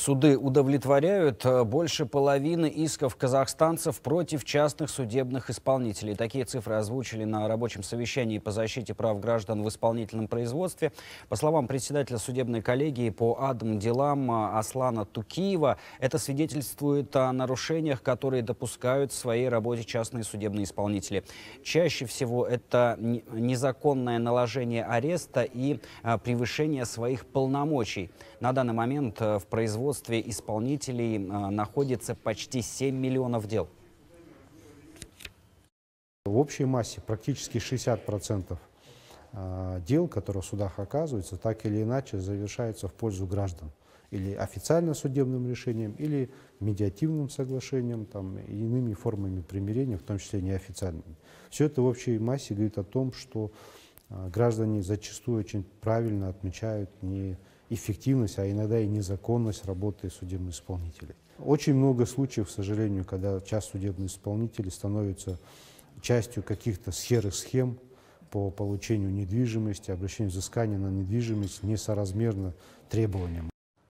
Суды удовлетворяют э, больше половины исков казахстанцев против частных судебных исполнителей. Такие цифры озвучили на рабочем совещании по защите прав граждан в исполнительном производстве. По словам председателя судебной коллегии по адм делам э, Аслана Тукиева, это свидетельствует о нарушениях, которые допускают в своей работе частные судебные исполнители. Чаще всего это незаконное наложение ареста и э, превышение своих полномочий. На данный момент в производстве производстве исполнителей а, находится почти 7 миллионов дел. В общей массе практически 60% а, дел, которые в судах оказываются, так или иначе завершаются в пользу граждан. Или официально судебным решением, или медиативным соглашением, там, иными формами примирения, в том числе неофициальными. Все это в общей массе говорит о том, что а, граждане зачастую очень правильно отмечают не эффективность, а иногда и незаконность работы судебных исполнителей. Очень много случаев, к сожалению, когда часть судебных исполнителей становится частью каких-то серых схем по получению недвижимости, обращению взыскания на недвижимость несоразмерно требованиям